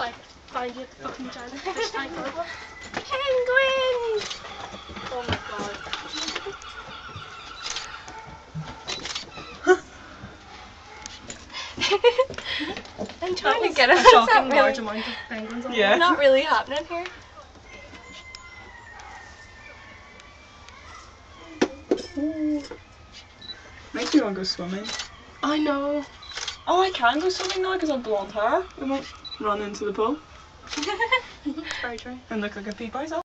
like find you the fucking giant fish tank. Penguins! Oh my god. I'm trying to get a It's shocking not large amount of penguins on Yeah. not really happening here. Makes me want to go swimming. I know. Oh, I can go swimming now because I've blonde hair. I might run into the pool Very true. and look like a pea myself.